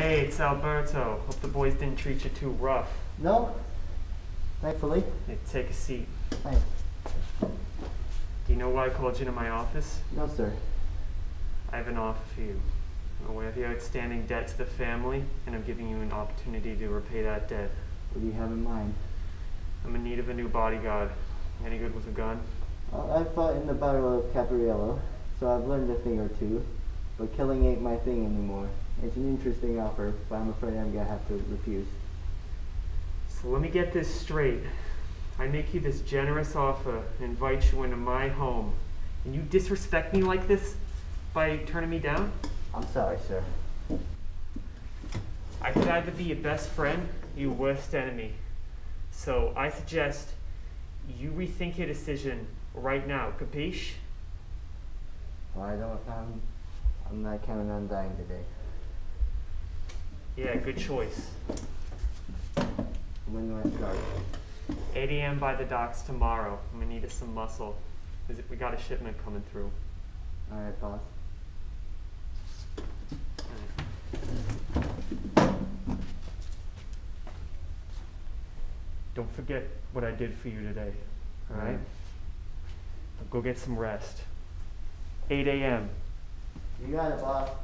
Hey, it's Alberto. Hope the boys didn't treat you too rough. No. Thankfully. Hey, take a seat. Thanks. Do you know why I called you to my office? No, sir. I have an offer for you. We have the outstanding debt to the family, and I'm giving you an opportunity to repay that debt. What do you have in mind? I'm in need of a new bodyguard. Any good with a gun? Well, I fought in the Battle of Capariello, so I've learned a thing or two. But killing ain't my thing anymore. It's an interesting offer, but I'm afraid I'm gonna have to refuse. So let me get this straight. I make you this generous offer and invite you into my home. And you disrespect me like this by turning me down? I'm sorry, sir. I could either be your best friend or your worst enemy. So I suggest you rethink your decision right now, capiche? Well, I don't. I'm. I'm not counting on dying today. Yeah, good choice. When do I start? 8 a.m. by the docks tomorrow. I'm gonna need some muscle. We got a shipment coming through. All right, boss. Don't forget what I did for you today. All right? Go get some rest. 8 a.m. You got it, boss.